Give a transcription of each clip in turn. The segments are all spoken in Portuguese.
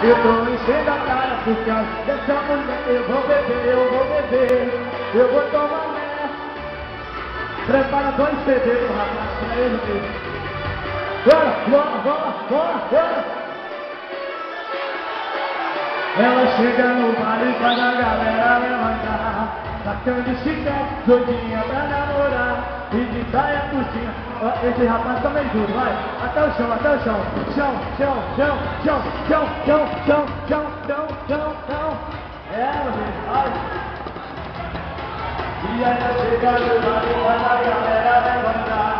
Eu tô enchendo a cara por causa dessa mulher. Eu vou beber, eu vou beber, eu vou tomar mer. Prepara dois pro rapaz, pra ele. Bora, bora, bora, bora, bora. Ela chega no baile faz a galera levantar Tacando chiclete, doidinha pra E de saia curtinha. Esse rapaz também duro, vai. Até o chão, até o chão. Chão, chão, chão, chão, chão, chão, chão, chão, chão, chão, chão. É, meu filho, vai. E ela chega no baile faz a galera levantar.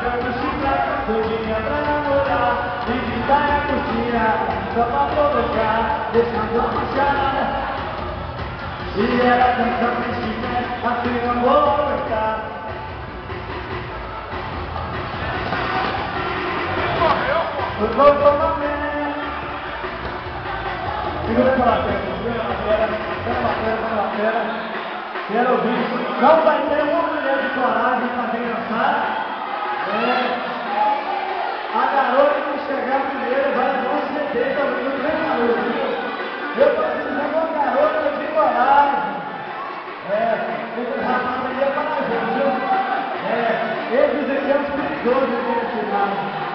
Tacando chiclete, doidinha pra namorar. E de saia curtinha só pra provocar, deixando a marchar. E ela canta Os dois estão na frente. Segura pela perna, segura pela perna, pela. Quero ouvir. Não vai ter uma mulher de coragem para dançar. É. A garota que chegar primeiro vai conceder também o treinador, viu? Eu preciso de uma garota de coragem. É, esse rapaz aí é para a gente, viu? É, eles aqui que é um perigoso de cidade.